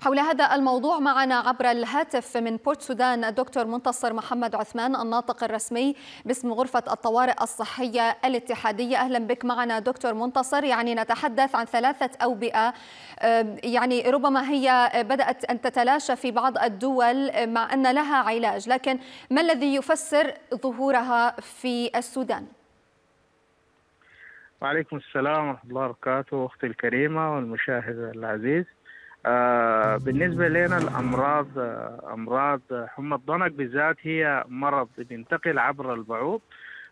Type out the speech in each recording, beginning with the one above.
حول هذا الموضوع معنا عبر الهاتف من بورت سودان الدكتور منتصر محمد عثمان الناطق الرسمي باسم غرفة الطوارئ الصحية الاتحادية. أهلا بك معنا دكتور منتصر. يعني نتحدث عن ثلاثة أوبئة. يعني ربما هي بدأت أن تتلاشى في بعض الدول مع أن لها علاج لكن ما الذي يفسر ظهورها في السودان؟ وعليكم السلام ورحمة الله وبركاته أختي الكريمة والمشاهد العزيز. آه بالنسبة لنا الأمراض آه أمراض حمى الضنك بالذات هي مرض بينتقل عبر البعوض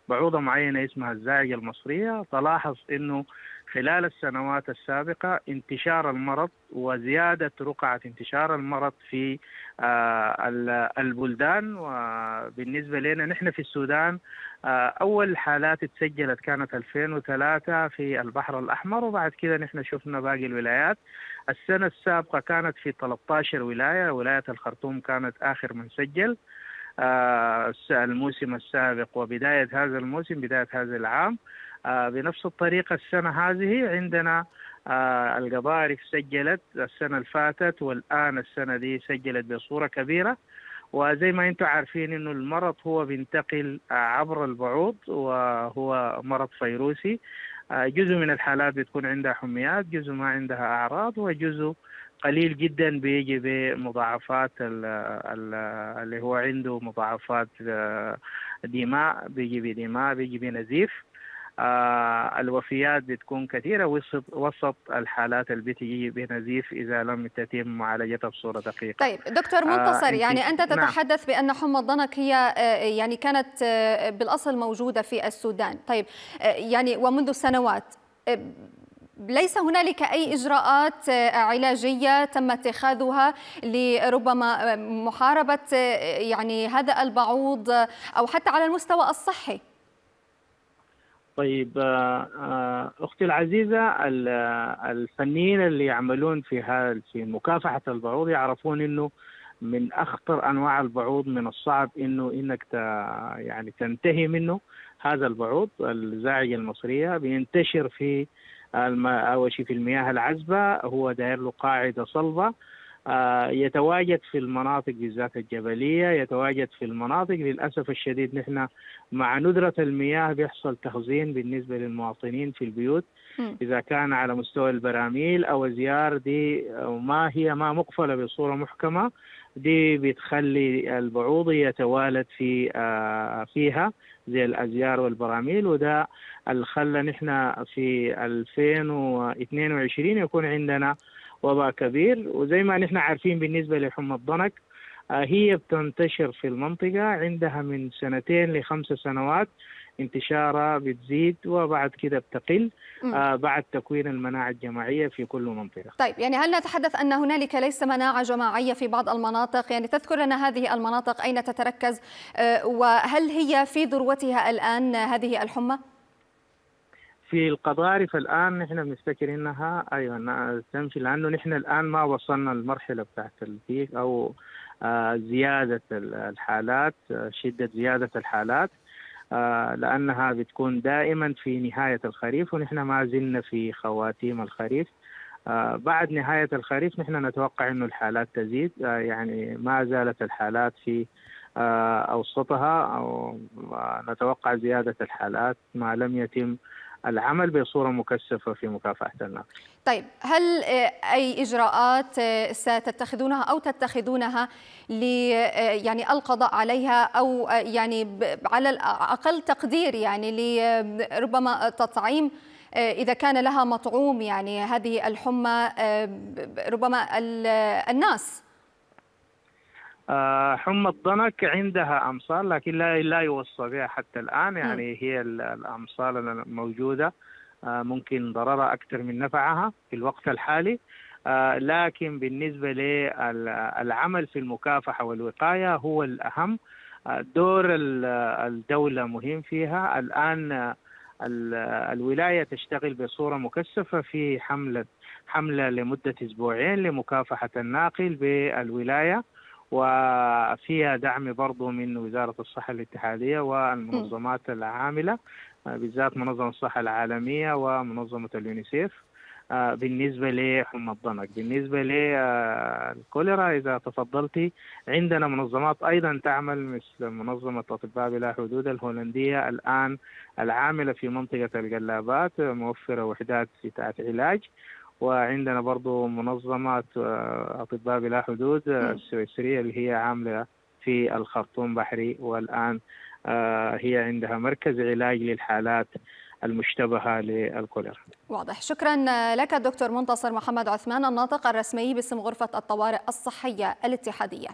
بعوضة معينة اسمها الزاعجة المصرية. تلاحظ أنه خلال السنوات السابقة انتشار المرض وزيادة رقعة انتشار المرض في آه البلدان. وبالنسبة لنا نحن في السودان أول حالات اتسجلت كانت 2003 في البحر الأحمر وبعد كده نحن شفنا باقي الولايات. السنة السابقة كانت في 13 ولاية ولاية الخرطوم كانت آخر من سجل. الموسم السابق وبداية هذا الموسم بداية هذا العام. بنفس الطريقة السنة هذه عندنا القضارف سجلت السنة اللي فاتت والآن السنة دي سجلت بصورة كبيرة. وزي ما أنتم عارفين انه المرض هو بينتقل عبر البعوض وهو مرض فيروسي. جزء من الحالات بتكون عندها حميات جزء ما عندها أعراض وجزء قليل جدا بيجي بمضاعفات اللي هو عنده مضاعفات دماء بيجي بدماء بيجي بنزيف. آه الوفيات بتكون كثيرة وسط وسط الحالات اللي بتجي بنزيف إذا لم تتم معالجتها بصورة دقيقة. طيب دكتور منتصر آه يعني أنت تتحدث نعم. بأن حمى الضنك هي يعني كانت بالأصل موجودة في السودان. طيب يعني ومنذ سنوات ليس هنالك أي إجراءات علاجية تم اتخاذها لربما محاربة يعني هذا البعوض أو حتى على المستوى الصحي؟ طيب أختي العزيزة الفنيين اللي يعملون في هذا في مكافحة البعوض يعرفون إنه من أخطر أنواع البعوض من الصعب إنه إنك يعني تنتهي منه هذا البعوض. الزاعجه المصرية بينتشر في أول شيء في المياه العذبة هو داير له قاعدة صلبة. يتواجد في المناطق بالذات الجبلية يتواجد في المناطق. للأسف الشديد نحن مع ندرة المياه بيحصل تخزين بالنسبة للمواطنين في البيوت. إذا كان على مستوى البراميل أو الزيار دي ما هي ما مقفلة بصورة محكمة دي بتخلي البعوض يتوالد في فيها زي الأزيار والبراميل. وده اللي خلى نحن في 2022 يكون عندنا وباء كبير. وزي ما نحن عارفين بالنسبة لحمى الضنك هي بتنتشر في المنطقة عندها من سنتين لخمس سنوات انتشارها بتزيد وبعد كده بتقل آه بعد تكوين المناعة الجماعية في كل منطقة. طيب يعني هل نتحدث أن هنالك ليس مناعة جماعية في بعض المناطق؟ يعني تذكر لنا هذه المناطق أين تتركز آه وهل هي في ذروتها الآن هذه الحمى؟ في القضارف الآن نحن بنفتكر إنها أيوه تمشي لأنه نحن الآن ما وصلنا المرحله بتاعت البيك أو آه زيادة الحالات شدة زيادة الحالات آه لأنها بتكون دائما في نهاية الخريف ونحن ما زلنا في خواتيم الخريف. آه بعد نهاية الخريف نحن نتوقع إنه الحالات تزيد يعني ما زالت الحالات في أوسطها أو نتوقع زيادة الحالات ما لم يتم العمل بصورة مكثفة في مكافحة النقل. طيب هل أي إجراءات ستتخذونها أو تتخذونها ل يعني القضاء عليها أو يعني على أقل تقدير يعني لربما تطعيم إذا كان لها مطعوم يعني هذه الحمى ربما الناس حمى الضنك عندها أمصال لكن لا لا يوصى بها حتى الآن. يعني هي الأمصال الموجودة ممكن ضررها أكثر من نفعها في الوقت الحالي. لكن بالنسبة للعمل في المكافحة والوقاية هو الأهم. دور الدولة مهم فيها. الآن الولاية تشتغل بصورة مكثفة في حمله حملة لمدة أسبوعين لمكافحة الناقل بالولاية. وفيها دعم برضو من وزارة الصحة الاتحادية والمنظمات العاملة بالذات منظمة الصحة العالمية ومنظمة اليونيسيف. بالنسبة لحمى الضنك. بالنسبة للكوليرا إذا تفضلتي عندنا منظمات أيضا تعمل مثل منظمة أطباء بلا حدود الهولندية الآن العاملة في منطقة الجلابات موفرة وحدات ذات علاج. وعندنا برضو منظمة أطباء بلا حدود السويسرية اللي هي عاملة في الخرطوم بحري والآن هي عندها مركز علاج للحالات المشتبهة للكوليرا. واضح. شكرا لك دكتور منتصر محمد عثمان الناطق الرسمي باسم غرفة الطوارئ الصحية الاتحادية.